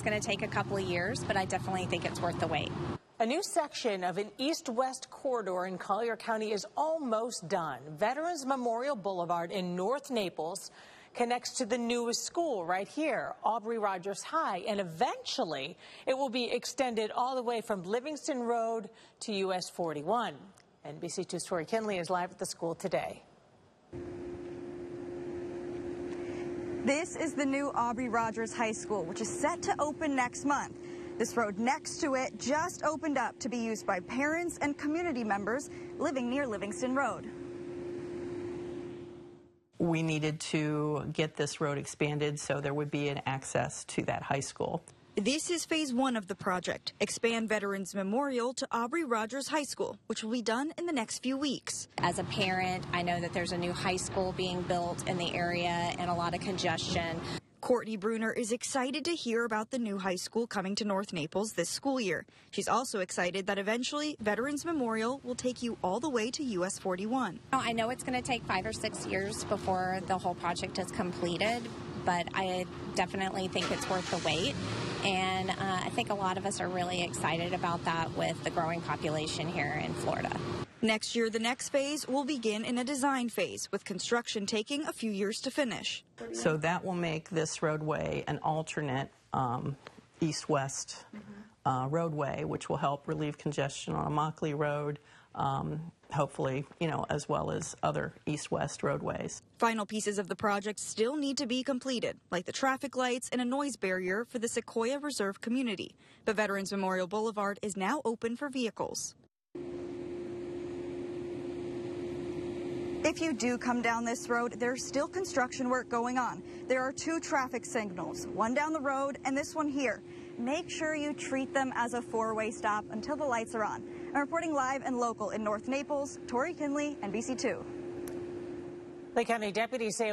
It's going to take a couple of years, but I definitely think it's worth the wait. A new section of an east-west corridor in Collier County is almost done. Veterans Memorial Boulevard in North Naples connects to the newest school right here, Aubrey Rogers High, and eventually it will be extended all the way from Livingston Road to US 41. NBC2's Tori Kinley is live at the school today. This is the new Aubrey Rogers High School, which is set to open next month. This road next to it just opened up to be used by parents and community members living near Livingston Road. We needed to get this road expanded so there would be an access to that high school. This is phase one of the project, expand Veterans Memorial to Aubrey Rogers High School, which will be done in the next few weeks. As a parent, I know that there's a new high school being built in the area and a lot of congestion. Courtney Bruner is excited to hear about the new high school coming to North Naples this school year. She's also excited that eventually Veterans Memorial will take you all the way to US 41. I know it's going to take five or six years before the whole project is completed, but I definitely think it's worth the wait. And uh, I think a lot of us are really excited about that with the growing population here in Florida. Next year, the next phase will begin in a design phase, with construction taking a few years to finish. So that will make this roadway an alternate um, east-west uh, roadway, which will help relieve congestion on Immokalee Road, um, hopefully, you know, as well as other east-west roadways. Final pieces of the project still need to be completed, like the traffic lights and a noise barrier for the Sequoia Reserve community. But Veterans Memorial Boulevard is now open for vehicles. If you do come down this road, there's still construction work going on. There are two traffic signals, one down the road and this one here. Make sure you treat them as a four-way stop until the lights are on. I'm reporting live and local in North Naples, Tori Kinley, NBC2. Lake County deputies say